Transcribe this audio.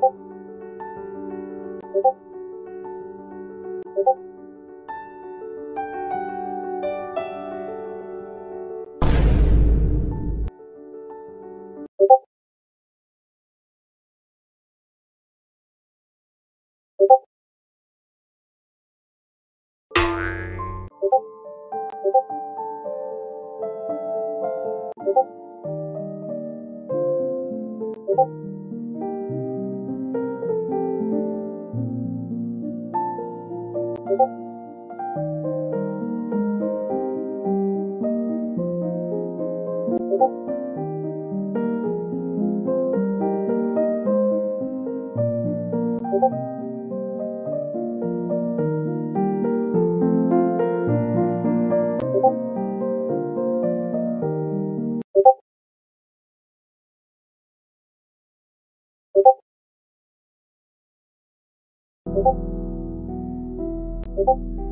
you you you